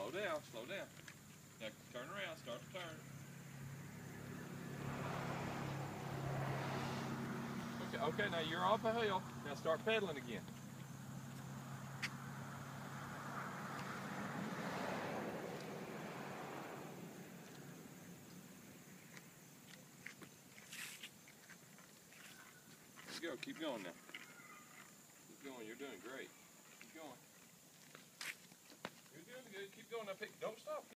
slow down, slow down. Now turn around, start to turn. Okay, okay, now you're off the hill. Now start pedaling again. Go, keep going now. Keep going, you're doing great.